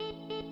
Beep, beep.